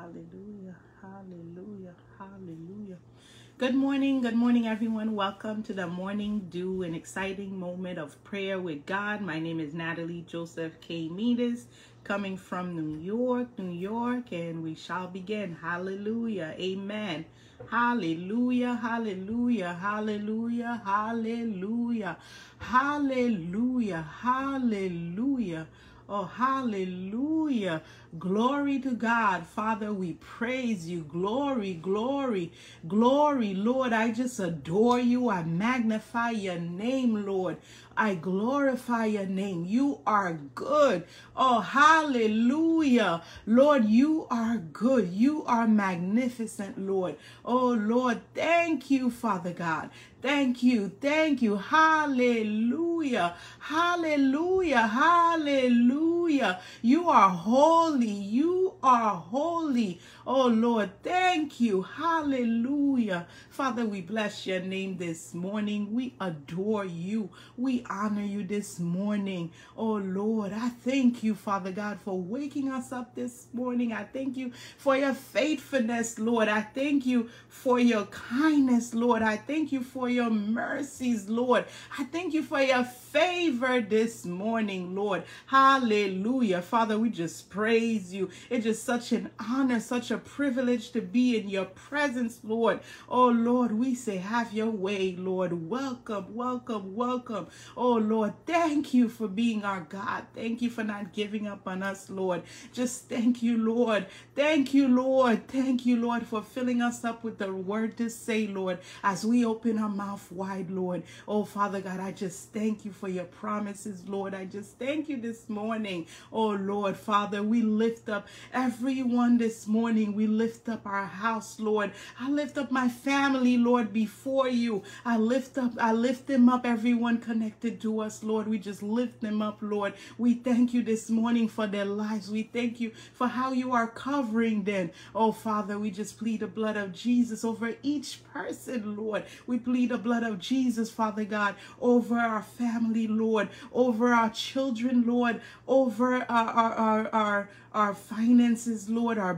Hallelujah. Hallelujah. Hallelujah. Good morning. Good morning, everyone. Welcome to the morning dew, an exciting moment of prayer with God. My name is Nathalie Joseph-Cayemittes, coming from New York, New York, and we shall begin. Hallelujah. Amen. Hallelujah. Hallelujah. Hallelujah. Hallelujah. Hallelujah. Hallelujah. Oh, hallelujah. Glory to God. Father, we praise you. Glory, glory, glory. Lord, I just adore you. I magnify your name, Lord. I glorify your name. You are good. Oh, hallelujah. Lord, you are good. You are magnificent, Lord. Oh, Lord, thank you, Father God. Thank you. Thank you. Hallelujah. Hallelujah. Hallelujah. You are holy. You are holy. Oh Lord, thank you. Hallelujah. Father, we bless your name this morning. We adore you. We honor you this morning. Oh Lord, I thank you, Father God, for waking us up this morning. I thank you for your faithfulness, Lord. I thank you for your kindness, Lord. I thank you for your mercies, Lord. I thank you for your favor this morning, Lord. Hallelujah. Father, we just praise you. It's just such an honor, such a privilege to be in your presence, Lord. Oh, Lord, we say, have your way, Lord. Welcome, welcome, welcome. Oh, Lord, thank you for being our God. Thank you for not giving up on us, Lord. Just thank you, Lord. Thank you, Lord. Thank you, Lord, for filling us up with the word to say, Lord, as we open our mouth wide, Lord. Oh, Father God, I just thank you for your promises, Lord. I just thank you this morning. Oh, Lord, Father, we lift up everyone this morning. We lift up our house, Lord. I lift up my family, Lord, before you. I lift up, I lift them up, everyone connected to us, Lord. We just lift them up, Lord. We thank you this morning for their lives. We thank you for how you are covering them. Oh, Father, we just plead the blood of Jesus over each person, Lord. We plead the blood of Jesus, Father God, over our family, Lord, over our children, Lord, over our, our, our, our our finances, Lord, our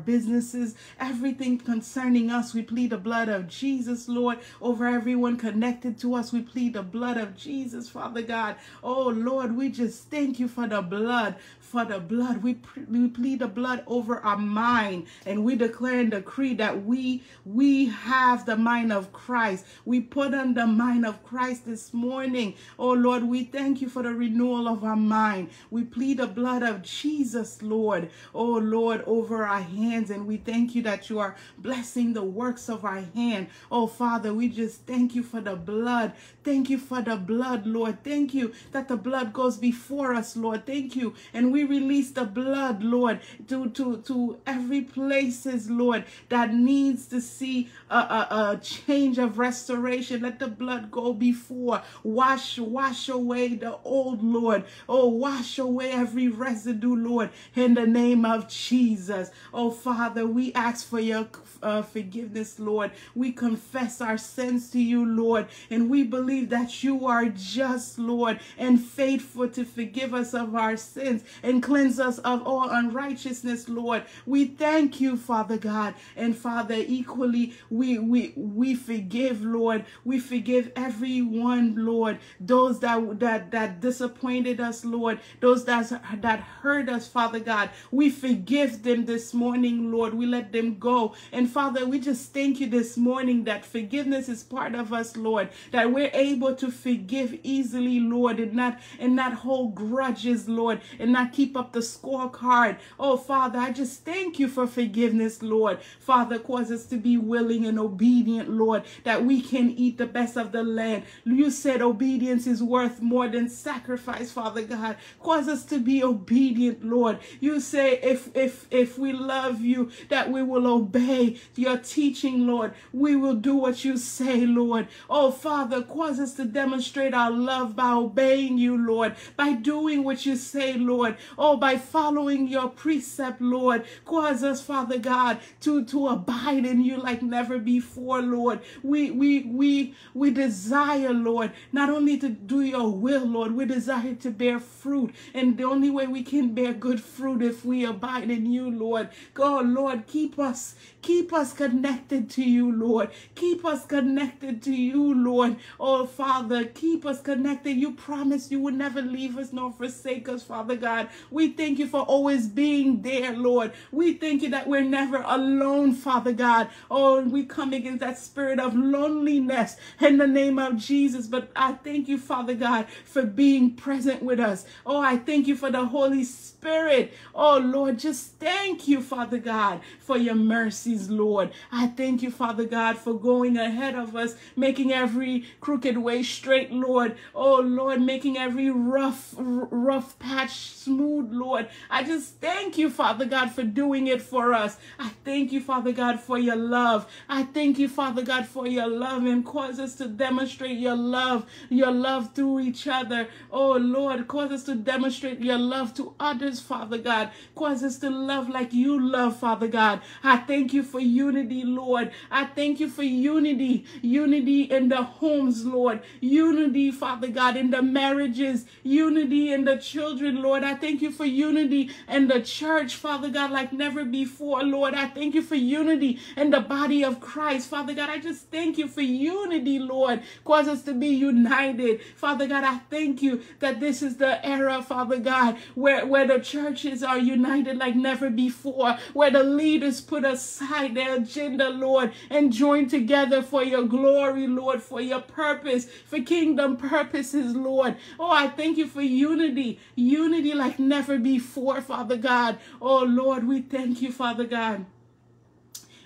everything concerning us. We plead the blood of Jesus, Lord, over everyone connected to us. We plead the blood of Jesus, Father God. Oh, Lord, we just thank you for the blood, for the blood. We, we plead the blood over our mind and we declare and decree that we, we have the mind of Christ. We put on the mind of Christ this morning. Oh, Lord, we thank you for the renewal of our mind. We plead the blood of Jesus, Lord oh Lord, over our hands. And we thank you that you are blessing the works of our hand. Oh Father, we just thank you for the blood. Thank you for the blood, Lord. Thank you that the blood goes before us, Lord. Thank you. And we release the blood, Lord, to, to, to every places, Lord, that needs to see a, a, a change of restoration. Let the blood go before. Wash, wash away the old, Lord. Oh, wash away every residue, Lord, in the name of Jesus. Oh, Father, we ask for your uh, forgiveness, Lord. We confess our sins to you, Lord, and we believe that you are just, Lord, and faithful to forgive us of our sins and cleanse us of all unrighteousness, Lord. We thank you, Father God, and Father, equally we we we forgive, Lord. We forgive everyone, Lord. Those that that that disappointed us, Lord. Those that that hurt us, Father God. We forgive them this morning, Lord. We let them go. And Father, we just thank you this morning that forgiveness is part of us, Lord, that we're able to forgive easily, Lord, and not and not hold grudges, Lord, and not keep up the scorecard. Oh, Father, I just thank you for forgiveness, Lord. Father, cause us to be willing and obedient, Lord, that we can eat the best of the land. You said obedience is worth more than sacrifice, Father God. Cause us to be obedient, Lord. You say if if if we love you, that we will obey your teaching, Lord. We will do what you say, Lord. Oh, Father, cause us to demonstrate our love by obeying you, Lord, by doing what you say, Lord. Oh, by following your precept, Lord. Cause us, Father God, to, to abide in you like never before, Lord. We we we we desire, Lord, not only to do your will, Lord, we desire to bear fruit. And the only way we can bear good fruit if we abide in you, Lord. God, Lord, keep us, keep us connected to you, Lord. Keep us connected to you, Lord. Oh, Father, keep us connected. You promised you would never leave us nor forsake us, Father God. We thank you for always being there, Lord. We thank you that we're never alone, Father God. Oh, we come against that spirit of loneliness in the name of Jesus. But I thank you, Father God, for being present with us. Oh, I thank you for the Holy Spirit. Oh, Lord, just thank you, Father God, for your mercies, Lord. I thank you, Father God, for going ahead of us, making every crooked way straight, Lord. Oh, Lord, making every rough, rough patch smooth, Lord. I just thank you, Father God, for doing it for us. I thank you, Father God, for your love. I thank you, Father God, for your love and cause us to demonstrate your love, your love through each other. Oh, Lord, cause us to demonstrate your love to others, Father God. Cause us to love like you love, Father God. I thank you for unity, Lord. I thank you for unity, unity in the homes, Lord. Unity, Father God, in the marriages, unity in the children, Lord. I thank you for unity in the church, Father God, like never before, Lord. I thank you for unity in the body of Christ, Father God. I just thank you for unity, Lord. Cause us to be united, Father God. I thank you that this is the era, Father God, where, where the churches are united like never before, where the leaders put aside their agenda, Lord, and join together for your glory, Lord, for your purpose, for kingdom purposes, Lord. Oh, I thank you for unity, unity like never before, Father God. Oh, Lord, we thank you, Father God.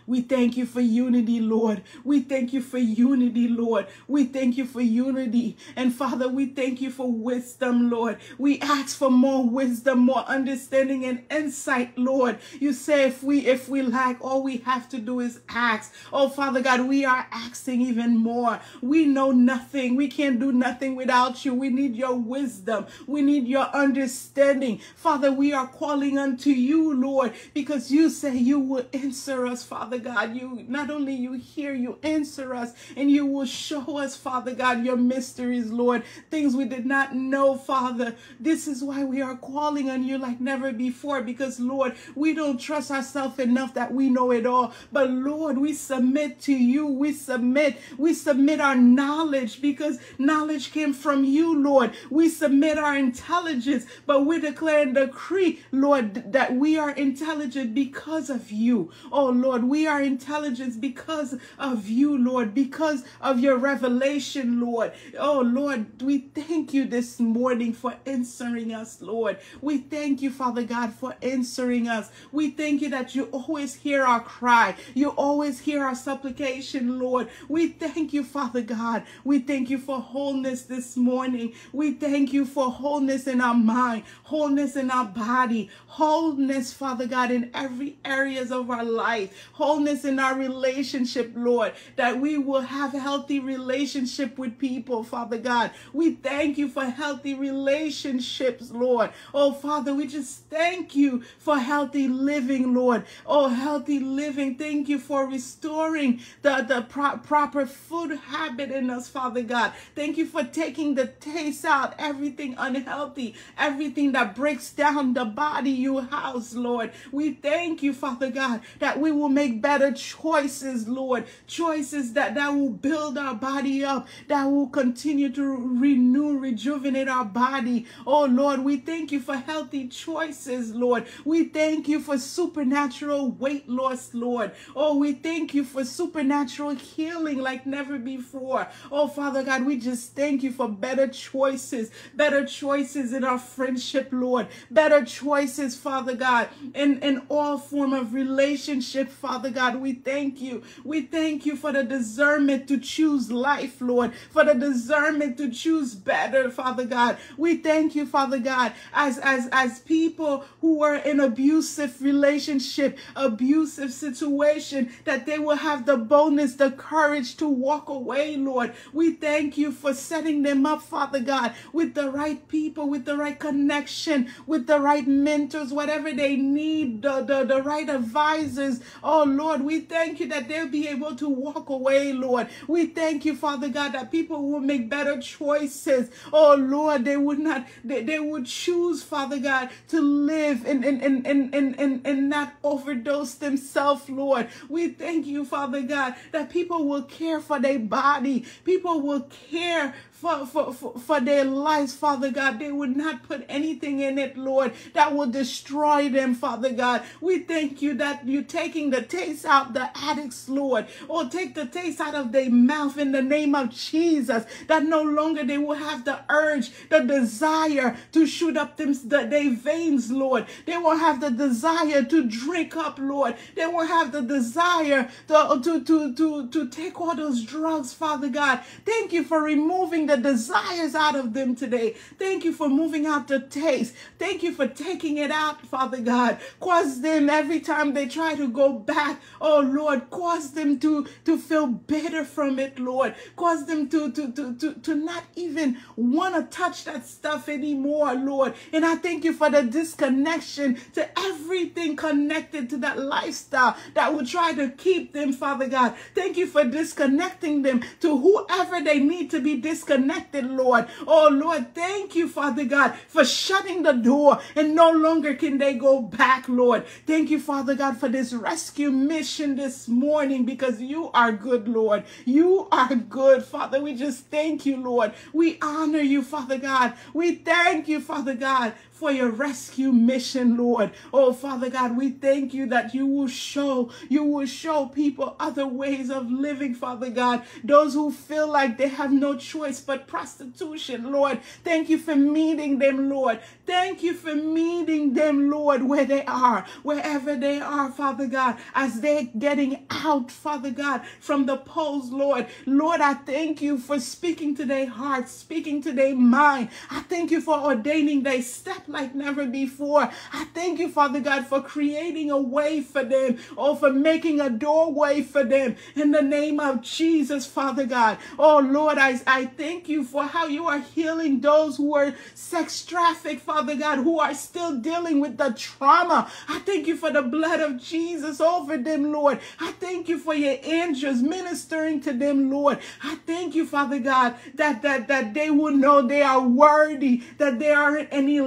We thank you for unity, Lord. We thank you for unity, Lord. We thank you for unity. And Father, we thank you for wisdom, Lord. We ask for more wisdom, more understanding and insight, Lord. You say if we if we lack, all we have to do is ask. Oh, Father God, we are asking even more. We know nothing. We can't do nothing without you. We need your wisdom. We need your understanding. Father, we are calling unto you, Lord, because you say you will answer us, Father Father God, you not only you hear, you answer us, and you will show us, Father God, your mysteries, Lord, things we did not know, Father. This is why we are calling on you like never before, because Lord, we don't trust ourselves enough that we know it all. But Lord, we submit to you. We submit, we submit our knowledge because knowledge came from you, Lord. We submit our intelligence, but we declare and decree, Lord, that we are intelligent because of you. Oh Lord, we our intelligence because of you, Lord, because of your revelation, Lord. Oh, Lord, we thank you this morning for answering us, Lord. We thank you, Father God, for answering us. We thank you that you always hear our cry. You always hear our supplication, Lord. We thank you, Father God. We thank you for wholeness this morning. We thank you for wholeness in our mind, wholeness in our body, wholeness, Father God, in every areas of our life, wholeness in our relationship, Lord, that we will have healthy relationship with people, Father God. We thank you for healthy relationships, Lord. Oh, Father, we just thank you for healthy living, Lord. Oh, healthy living. Thank you for restoring the, the pro proper food habit in us, Father God. Thank you for taking the taste out, everything unhealthy, everything that breaks down the body you house, Lord. We thank you, Father God, that we will make better choices, Lord. Choices that, that will build our body up, that will continue to renew, rejuvenate our body. Oh, Lord, we thank you for healthy choices, Lord. We thank you for supernatural weight loss, Lord. Oh, we thank you for supernatural healing like never before. Oh, Father God, we just thank you for better choices, better choices in our friendship, Lord. Better choices, Father God, in, in all form of relationship, Father God, we thank you. We thank you for the discernment to choose life, Lord, for the discernment to choose better, Father God. We thank you, Father God, as, as, as people who are in abusive relationship, abusive situation, that they will have the boldness, the courage to walk away, Lord. We thank you for setting them up, Father God, with the right people, with the right connection, with the right mentors, whatever they need, the, the, the right advisors. Oh, Lord, we thank you that they'll be able to walk away, Lord. We thank you, Father God, that people will make better choices. Oh, Lord, they would not, they, they would choose, Father God, to live and, and, and, and, and, and, and not overdose themselves, Lord. We thank you, Father God, that people will care for their body. People will care for, for, for, for their lives, Father God. They would not put anything in it, Lord, that will destroy them, Father God. We thank you that you're taking the taste out the addicts, Lord, or take the taste out of their mouth in the name of Jesus, that no longer they will have the urge, the desire to shoot up them, the, their veins, Lord. They will have the desire to drink up, Lord. They will have the desire to, to, to, to, to take all those drugs, Father God. Thank you for removing the desires out of them today. Thank you for moving out the taste. Thank you for taking it out, Father God. Cause them every time they try to go back, oh Lord, cause them to, to feel bitter from it, Lord. Cause them to, to, to, to, to not even want to touch that stuff anymore, Lord. And I thank you for the disconnection to everything connected to that lifestyle that will try to keep them, Father God. Thank you for disconnecting them to whoever they need to be disconnected Lord. Oh, Lord, thank you, Father God, for shutting the door and no longer can they go back, Lord. Thank you, Father God, for this rescue mission this morning because you are good, Lord. You are good, Father. We just thank you, Lord. We honor you, Father God. We thank you, Father God, for your rescue mission, Lord. Oh, Father God, we thank you that you will show, you will show people other ways of living, Father God. Those who feel like they have no choice but prostitution, Lord. Thank you for meeting them, Lord. Thank you for meeting them, Lord, where they are, wherever they are, Father God, as they're getting out, Father God, from the poles, Lord. Lord, I thank you for speaking to their hearts, speaking to their mind. I thank you for ordaining their step like never before. I thank you, Father God, for creating a way for them or for making a doorway for them in the name of Jesus, Father God. Oh, Lord, I, I thank you for how you are healing those who are sex trafficked, Father God, who are still dealing with the trauma. I thank you for the blood of Jesus over them, Lord. I thank you for your angels ministering to them, Lord. I thank you, Father God, that, that, that they will know they are worthy, that they aren't any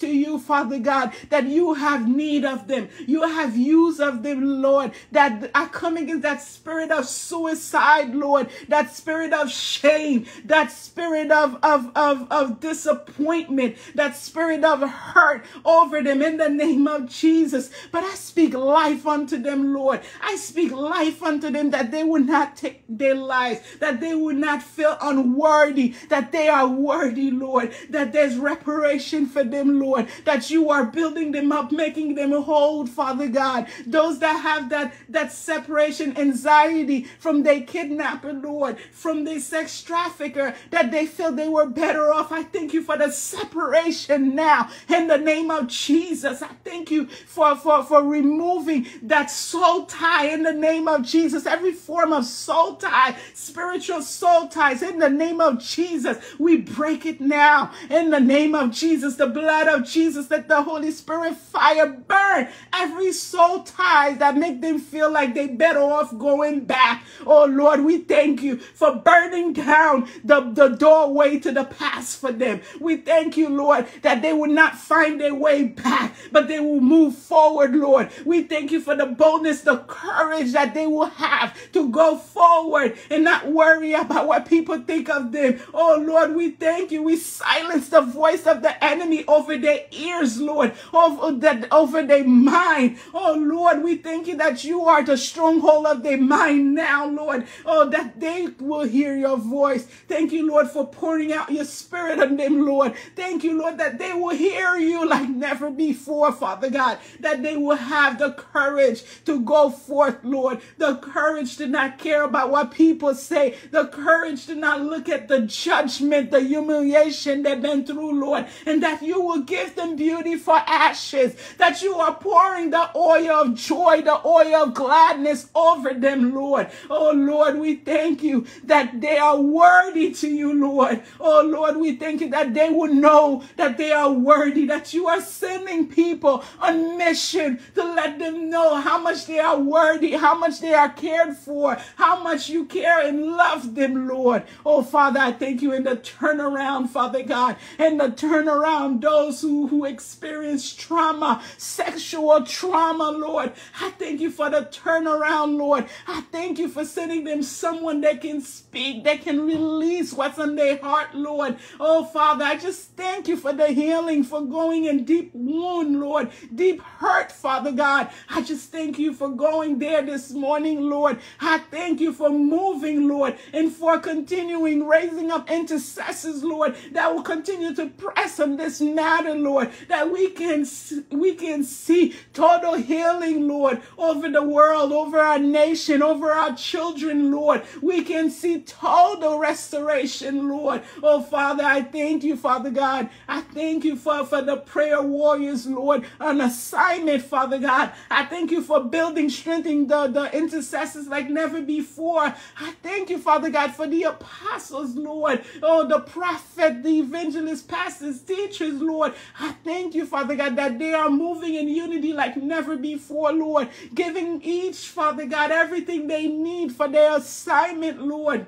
to you, Father God, that you have need of them. You have use of them, Lord, that are coming against that spirit of suicide, Lord, that spirit of shame, that spirit of, of, of, of disappointment, that spirit of hurt over them in the name of Jesus. But I speak life unto them, Lord. I speak life unto them that they would not take their lives, that they would not feel unworthy, that they are worthy, Lord, that there's reparation for them them, Lord, that you are building them up, making them whole, Father God. Those that have that, that separation anxiety from their kidnapper, Lord, from the sex trafficker, that they feel they were better off. I thank you for the separation now in the name of Jesus. I thank you for, for, for removing that soul tie in the name of Jesus. Every form of soul tie, spiritual soul ties in the name of Jesus. We break it now in the name of Jesus. The blood blood of Jesus, let the Holy Spirit fire burn every soul ties that make them feel like they better off going back. Oh Lord, we thank you for burning down the, the doorway to the past for them. We thank you, Lord, that they will not find their way back, but they will move forward, Lord. We thank you for the boldness, the courage that they will have to go forward and not worry about what people think of them. Oh Lord, we thank you. We silence the voice of the enemy over over their ears, Lord, over that over their mind. Oh Lord, we thank you that you are the stronghold of their mind now, Lord. Oh, that they will hear your voice. Thank you, Lord, for pouring out your spirit on them, Lord. Thank you, Lord, that they will hear you like never before, Father God. That they will have the courage to go forth, Lord. The courage to not care about what people say. The courage to not look at the judgment, the humiliation they've been through, Lord. And that you will will give them beauty for ashes, that you are pouring the oil of joy, the oil of gladness over them, Lord. Oh, Lord, we thank you that they are worthy to you, Lord. Oh, Lord, we thank you that they will know that they are worthy, that you are sending people on mission to let them know how much they are worthy, how much they are cared for, how much you care and love them, Lord. Oh, Father, I thank you in the turnaround, Father God, in the turnaround those who, who experience trauma, sexual trauma, Lord. I thank you for the turnaround, Lord. I thank you for sending them someone that can speak, that can release what's on their heart, Lord. Oh, Father, I just thank you for the healing, for going in deep wound, Lord, deep hurt, Father God. I just thank you for going there this morning, Lord. I thank you for moving, Lord, and for continuing raising up intercessors, Lord, that will continue to press on this matter, Lord, that we can we can see total healing, Lord, over the world, over our nation, over our children, Lord. We can see total restoration, Lord. Oh, Father, I thank you, Father God. I thank you for, for the prayer warriors, Lord, an assignment, Father God. I thank you for building, strengthening the, the intercessors like never before. I thank you, Father God, for the apostles, Lord. Oh, the prophet, the evangelist, pastors, teachers, Lord. I thank you, Father God, that they are moving in unity like never before, Lord. Giving each, Father God, everything they need for their assignment, Lord.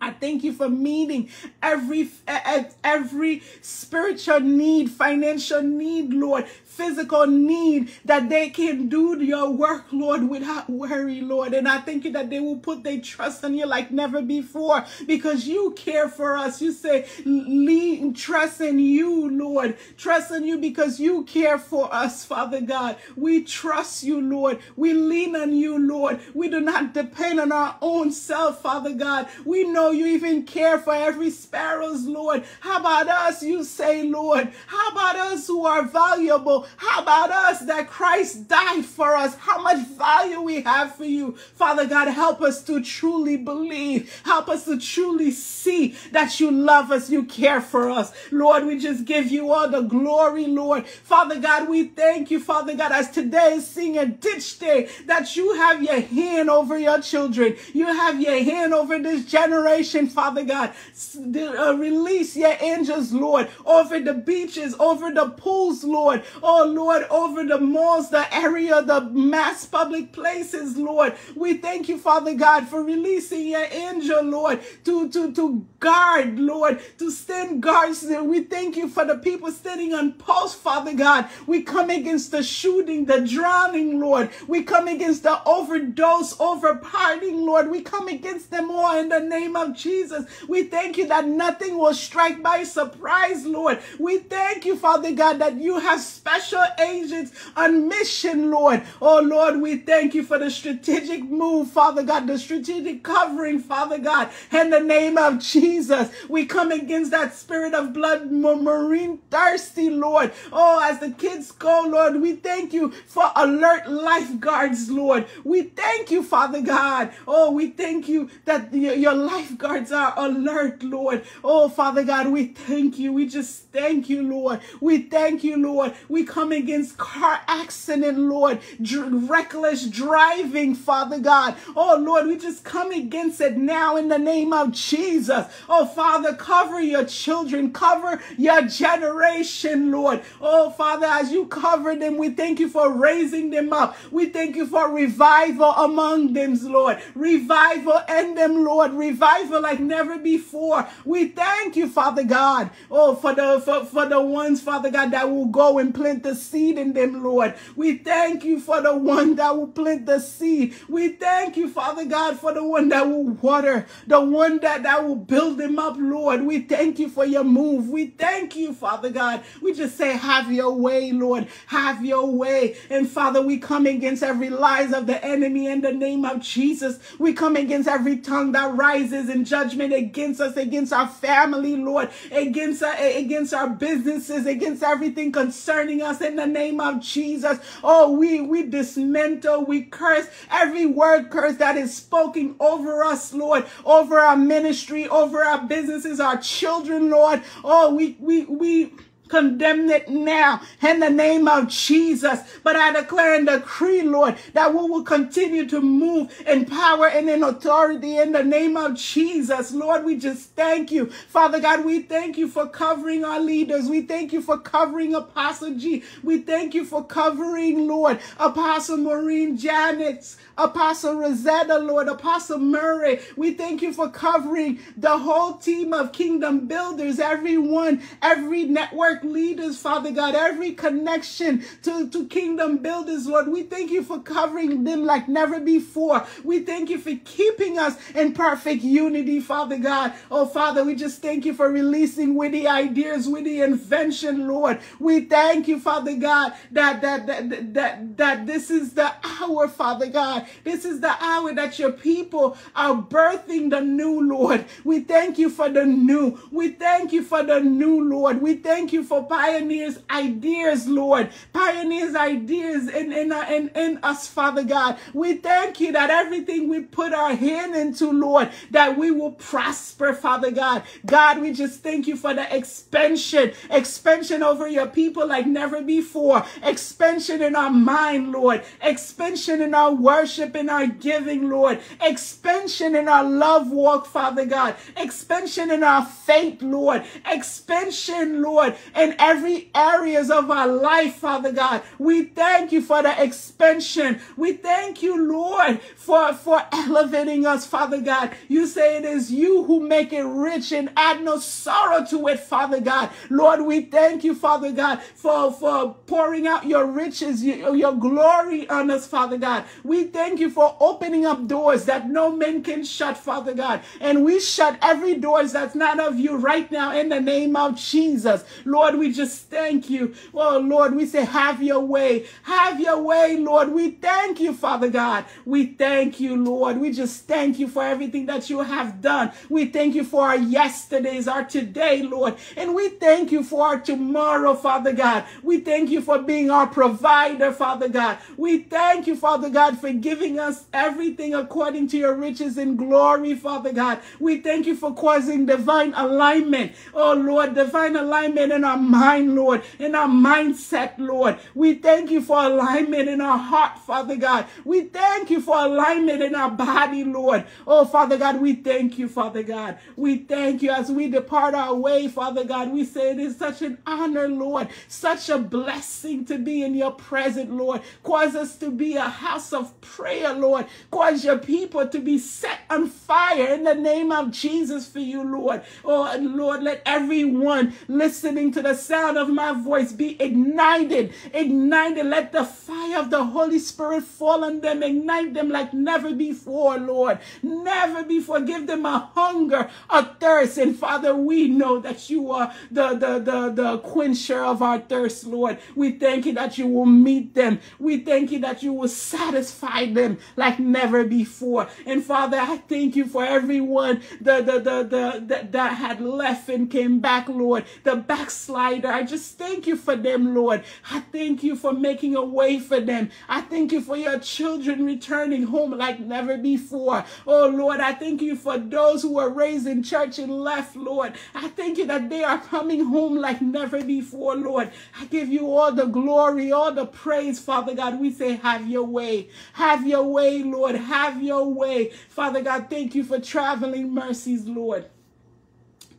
I thank you for meeting every every spiritual need, financial need, Lord, physical need that they can do your work, Lord, without worry, Lord. And I thank you that they will put their trust in you like never before because you care for us. You say, lean, trust in you, Lord. Trust in you because you care for us, Father God. We trust you, Lord. We lean on you, Lord. We do not depend on our own self, Father God. We know you even care for every sparrows, Lord. How about us, you say, Lord? How about us who are valuable? How about us that Christ died for us? How much value we have for you. Father God, help us to truly believe. Help us to truly see that you love us, you care for us. Lord, we just give you all the glory, Lord. Father God, we thank you, Father God, as today is seeing a ditch day, that you have your hand over your children. You have your hand over this generation, Father God. Uh, release your angels, Lord, over the beaches, over the pools, Lord. Oh, Lord, over the malls, the area, the mass public places, Lord. We thank you, Father God, for releasing your angel, Lord, to, to, to guard, Lord, to stand guards. We thank you for the people standing on post, Father God. We come against the shooting, the drowning, Lord. We come against the overdose, overpartying, Lord. We come against them all in the name of Jesus. We thank you that nothing will strike by surprise, Lord. We thank you, Father God, that you have special agents on mission, Lord. Oh, Lord, we thank you for the strategic move, Father God, the strategic covering, Father God. In the name of Jesus, we come against that spirit of blood, marine thirsty, Lord. Oh, as the kids go, Lord, we thank you for alert lifeguards, Lord. We thank you, Father God. Oh, we thank you that your lifeguards are alert, Lord. Oh, Father God, we thank you. We just thank you, Lord. We thank you, Lord. We come come against car accident, Lord, dr reckless driving, Father God. Oh, Lord, we just come against it now in the name of Jesus. Oh, Father, cover your children, cover your generation, Lord. Oh, Father, as you cover them, we thank you for raising them up. We thank you for revival among them, Lord. Revival in them, Lord. Revival like never before. We thank you, Father God. Oh, for the for, for the ones, Father God, that will go and plant the seed in them, Lord. We thank you for the one that will plant the seed. We thank you, Father God, for the one that will water, the one that, that will build them up, Lord. We thank you for your move. We thank you, Father God. We just say, have your way, Lord. Have your way. And Father, we come against every lies of the enemy in the name of Jesus. We come against every tongue that rises in judgment against us, against our family, Lord, against our, against our businesses, against everything concerning us in the name of Jesus. Oh, we, we dismantle, we curse every word curse that is spoken over us, Lord, over our ministry, over our businesses, our children, Lord. Oh, we, we, we, condemn it now in the name of Jesus. But I declare and decree, Lord, that we will continue to move in power and in authority in the name of Jesus. Lord, we just thank you. Father God, we thank you for covering our leaders. We thank you for covering Apostle G. We thank you for covering, Lord, Apostle Maureen Janet's Apostle Rosetta, Lord, Apostle Murray. We thank you for covering the whole team of kingdom builders, everyone, every network leaders, Father God, every connection to, to kingdom builders, Lord. We thank you for covering them like never before. We thank you for keeping us in perfect unity, Father God. Oh, Father, we just thank you for releasing witty ideas, witty invention, Lord. We thank you, Father God, that that that that, that this is the hour, Father God, this is the hour that your people are birthing the new, Lord. We thank you for the new. We thank you for the new, Lord. We thank you for pioneers' ideas, Lord. Pioneers' ideas in, in, in, in us, Father God. We thank you that everything we put our hand into, Lord, that we will prosper, Father God. God, we just thank you for the expansion, expansion over your people like never before, expansion in our mind, Lord, expansion in our worship in our giving, Lord. Expansion in our love walk, Father God. Expansion in our faith, Lord. Expansion, Lord, in every areas of our life, Father God. We thank you for the expansion. We thank you, Lord, for, for elevating us, Father God. You say it is you who make it rich and add no sorrow to it, Father God. Lord, we thank you, Father God, for, for pouring out your riches, your, your glory on us, Father God. We thank you for opening up doors that no man can shut, Father God. And we shut every doors that's not of you right now in the name of Jesus. Lord, we just thank you. Oh, Lord, we say, have your way. Have your way, Lord. We thank you, Father God. We thank you, Lord. We just thank you for everything that you have done. We thank you for our yesterdays, our today, Lord. And we thank you for our tomorrow, Father God. We thank you for being our provider, Father God. We thank you, Father God, for giving us everything according to your riches in glory, Father God. We thank you for causing divine alignment. Oh, Lord, divine alignment in our mind, Lord, in our mindset, Lord. We thank you for alignment in our heart, Father God. We thank you for alignment in our body, Lord. Oh, Father God, we thank you, Father God. We thank you as we depart our way, Father God. We say it is such an honor, Lord, such a blessing to be in your presence, Lord. Cause us to be a house of prayer Lord. Cause your people to be set on fire in the name of Jesus for you, Lord. Oh, Lord, let everyone listening to the sound of my voice be ignited, ignited. Let the fire of the Holy Spirit fall on them, ignite them like never before, Lord. Never before. Give them a hunger, a thirst. And Father, we know that you are the, the, the, the quencher of our thirst, Lord. We thank you that you will meet them. We thank you that you will satisfy them like never before. And Father, I thank you for everyone the, the, the, the, that, had left and came back, Lord. The backslider. I just thank you for them, Lord. I thank you for making a way for them. I thank you for your children returning home like never before. Oh, Lord, I thank you for those who were raised in church and left, Lord. I thank you that they are coming home like never before, Lord. I give you all the glory, all the praise, Father God. We say, have your way. Have your way, Lord. Have your way. Father God, thank you for traveling mercies, Lord.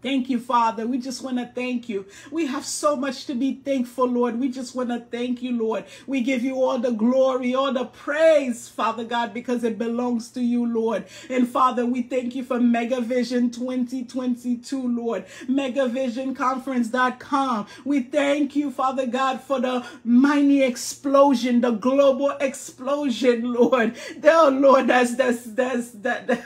Thank you, Father. We just want to thank you. We have so much to be thankful, Lord. We just want to thank you, Lord. We give you all the glory, all the praise, Father God, because it belongs to you, Lord. And Father, we thank you for Megavision 2022, Lord. Megavisionconference.com. We thank you, Father God, for the mighty explosion, the global explosion, Lord. Oh, Lord, that's, that's, that's, that, that,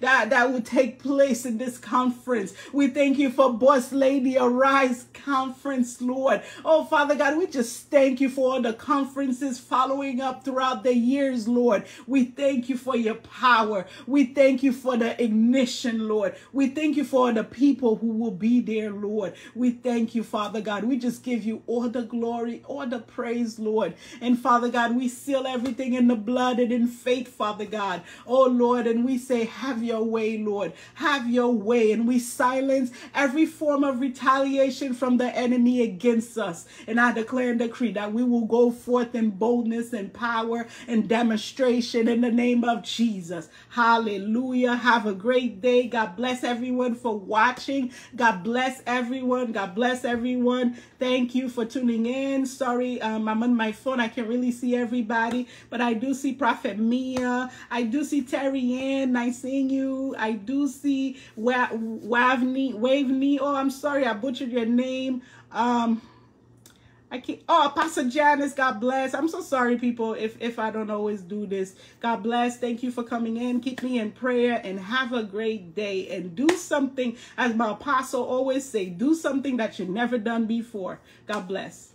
that, that will take place in this conference. We thank you for Boss Lady Arise Conference, Lord. Oh, Father God, we just thank you for all the conferences following up throughout the years, Lord. We thank you for your power. We thank you for the ignition, Lord. We thank you for the people who will be there, Lord. We thank you, Father God. We just give you all the glory, all the praise, Lord. And Father God, we seal everything in the blood and in faith, Father God. Oh, Lord, and we say, have your way, Lord. Have your way. And we silence every form of retaliation from the enemy against us. And I declare and decree that we will go forth in boldness and power and demonstration in the name of Jesus. Hallelujah. Have a great day. God bless everyone for watching. God bless everyone. God bless everyone. Thank you for tuning in. Sorry, um, I'm on my phone. I can't really see everybody, but I do see Prophet Mia. I do see Terry Ann. Nice seeing you. I do see Wavney. Waveney. Oh, I'm sorry. I butchered your name. Um, I keep oh Pastor Janice, God bless. I'm so sorry, people, if if I don't always do this. God bless. Thank you for coming in. Keep me in prayer and have a great day. And do something, as my apostle always say, do something that you've never done before. God bless.